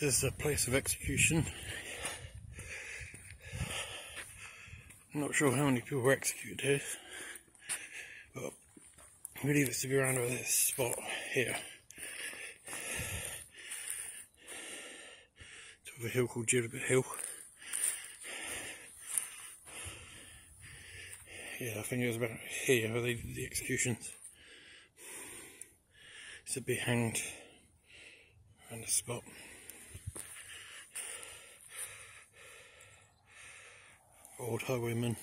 This is a place of execution. I'm not sure how many people were executed here, but I believe it's to be around this spot here. To a hill called Gibbet Hill. Yeah, I think it was about here where they did the executions. To be hanged around the spot. Old highwayman.